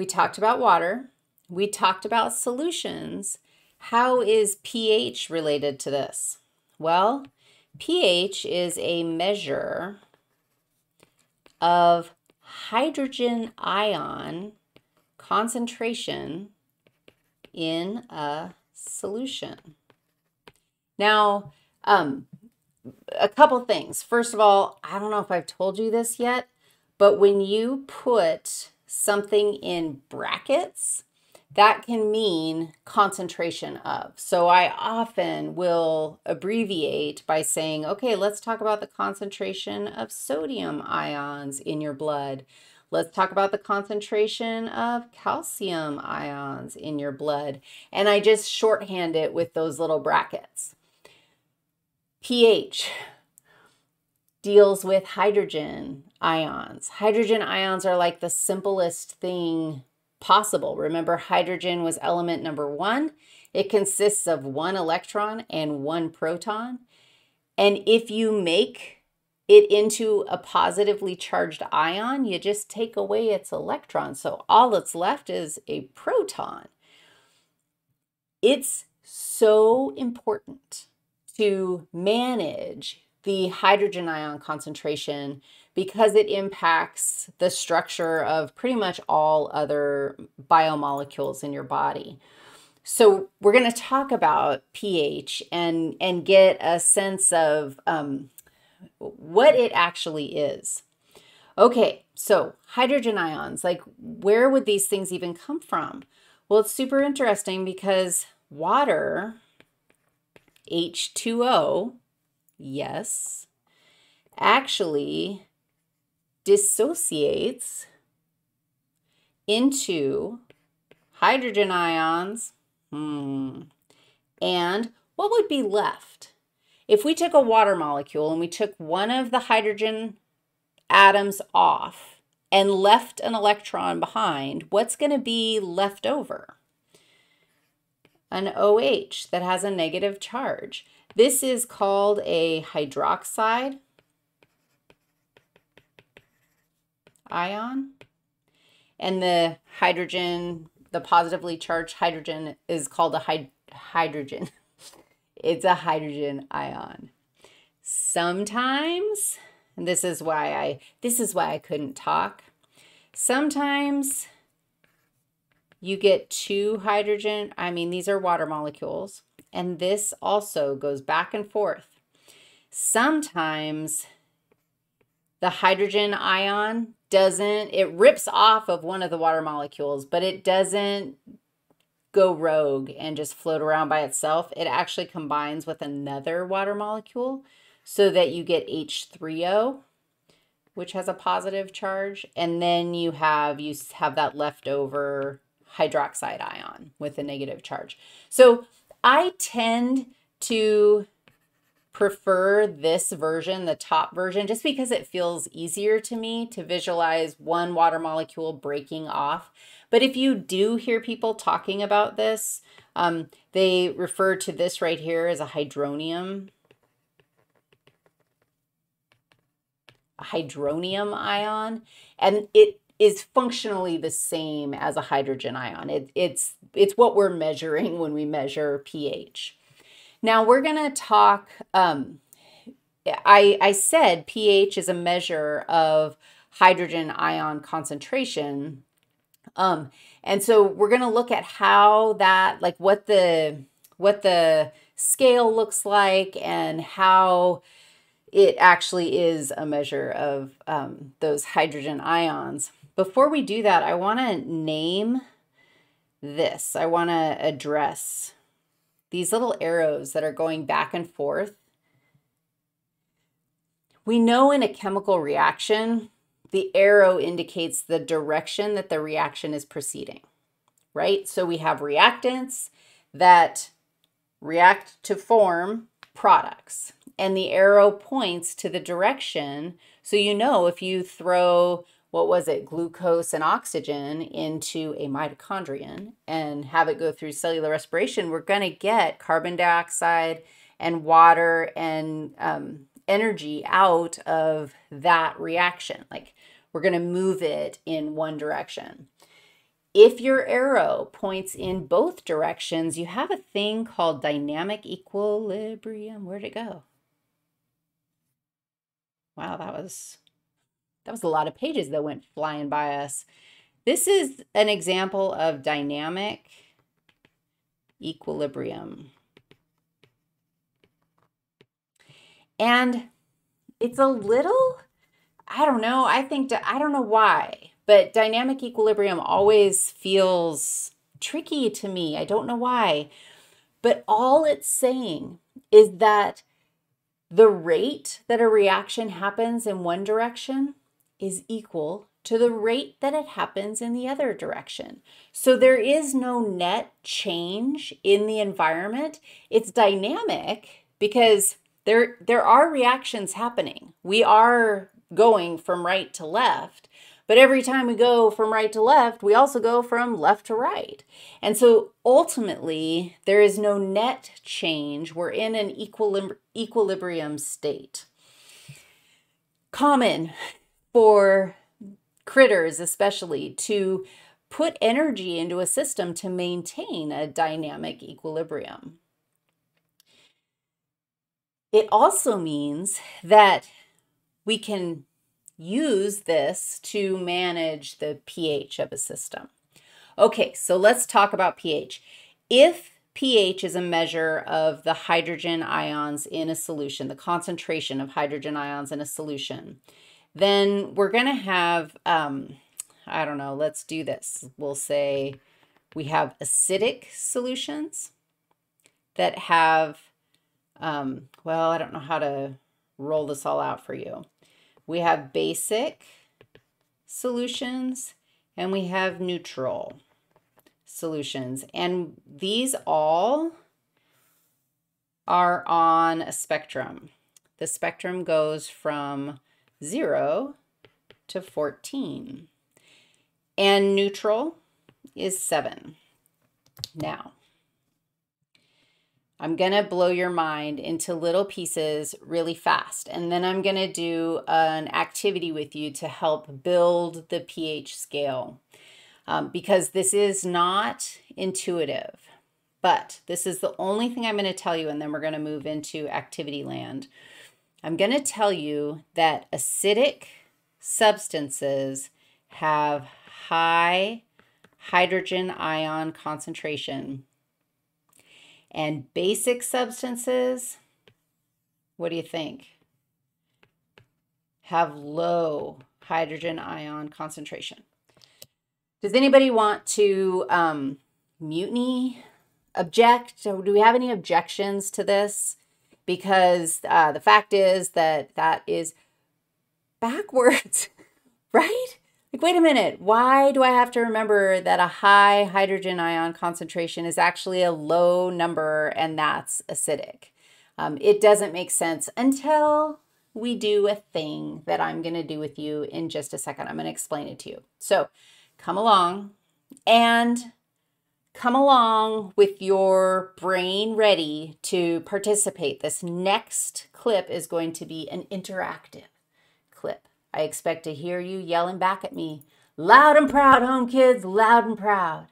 We talked about water. We talked about solutions. How is pH related to this? Well, pH is a measure of hydrogen ion concentration in a solution. Now, um, a couple things. First of all, I don't know if I've told you this yet, but when you put something in brackets, that can mean concentration of. So I often will abbreviate by saying, okay, let's talk about the concentration of sodium ions in your blood. Let's talk about the concentration of calcium ions in your blood. And I just shorthand it with those little brackets pH deals with hydrogen ions. Hydrogen ions are like the simplest thing possible. Remember, hydrogen was element number one. It consists of one electron and one proton. And if you make it into a positively charged ion, you just take away its electron. So all that's left is a proton. It's so important to manage the hydrogen ion concentration because it impacts the structure of pretty much all other biomolecules in your body. So we're going to talk about pH and and get a sense of um, what it actually is. Okay, so hydrogen ions, like where would these things even come from? Well, it's super interesting because water H2O, yes, actually dissociates into hydrogen ions. Hmm. And what would be left? If we took a water molecule and we took one of the hydrogen atoms off and left an electron behind, what's going to be left over? an OH that has a negative charge. This is called a hydroxide ion. And the hydrogen, the positively charged hydrogen is called a hyd hydrogen. it's a hydrogen ion. Sometimes, and this is why I this is why I couldn't talk. Sometimes you get two hydrogen, I mean, these are water molecules, and this also goes back and forth. Sometimes the hydrogen ion doesn't, it rips off of one of the water molecules, but it doesn't go rogue and just float around by itself. It actually combines with another water molecule so that you get H3O, which has a positive charge, and then you have you have that leftover hydroxide ion with a negative charge. So I tend to prefer this version, the top version, just because it feels easier to me to visualize one water molecule breaking off. But if you do hear people talking about this, um, they refer to this right here as a hydronium. A hydronium ion. And it is functionally the same as a hydrogen ion. It, it's, it's what we're measuring when we measure pH. Now we're going to talk, um, I, I said pH is a measure of hydrogen ion concentration. Um, and so we're going to look at how that, like what the, what the scale looks like and how it actually is a measure of um, those hydrogen ions. Before we do that, I want to name this. I want to address these little arrows that are going back and forth. We know in a chemical reaction, the arrow indicates the direction that the reaction is proceeding, right? So we have reactants that react to form products, and the arrow points to the direction. So you know if you throw what was it, glucose and oxygen into a mitochondrion and have it go through cellular respiration, we're going to get carbon dioxide and water and um, energy out of that reaction. Like we're going to move it in one direction. if your arrow points in both directions, you have a thing called dynamic equilibrium. Where'd it go? Wow, that was that was a lot of pages that went flying by us. This is an example of dynamic equilibrium. And it's a little, I don't know, I think, I don't know why, but dynamic equilibrium always feels tricky to me. I don't know why. But all it's saying is that the rate that a reaction happens in one direction is equal to the rate that it happens in the other direction. So there is no net change in the environment. It's dynamic because there there are reactions happening. We are going from right to left, but every time we go from right to left, we also go from left to right. And so ultimately, there is no net change. We're in an equilib equilibrium state. Common for critters, especially, to put energy into a system to maintain a dynamic equilibrium. It also means that we can use this to manage the pH of a system. Okay, so let's talk about pH. If pH is a measure of the hydrogen ions in a solution, the concentration of hydrogen ions in a solution, then we're going to have, um, I don't know, let's do this. We'll say we have acidic solutions that have, um, well, I don't know how to roll this all out for you. We have basic solutions and we have neutral solutions. And these all are on a spectrum. The spectrum goes from 0 to 14. And neutral is 7. Now, I'm going to blow your mind into little pieces really fast. And then I'm going to do an activity with you to help build the pH scale. Um, because this is not intuitive. But this is the only thing I'm going to tell you, and then we're going to move into activity land. I'm going to tell you that acidic substances have high hydrogen ion concentration. And basic substances, what do you think? Have low hydrogen ion concentration. Does anybody want to um, mutiny, object? Do we have any objections to this? Because uh, the fact is that that is backwards, right? Like, wait a minute, why do I have to remember that a high hydrogen ion concentration is actually a low number and that's acidic? Um, it doesn't make sense until we do a thing that I'm going to do with you in just a second. I'm going to explain it to you. So come along and come along with your brain ready to participate. This next clip is going to be an interactive clip. I expect to hear you yelling back at me, loud and proud, home kids, loud and proud.